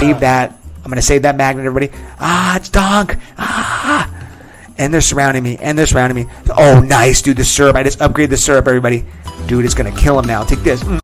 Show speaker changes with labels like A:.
A: Save that. I'm gonna save that magnet, everybody. Ah, it's Donk. Ah. And they're surrounding me. And they're surrounding me. Oh, nice, dude. The syrup. I just upgraded the syrup, everybody. Dude, it's gonna kill him now. Take this. Mm.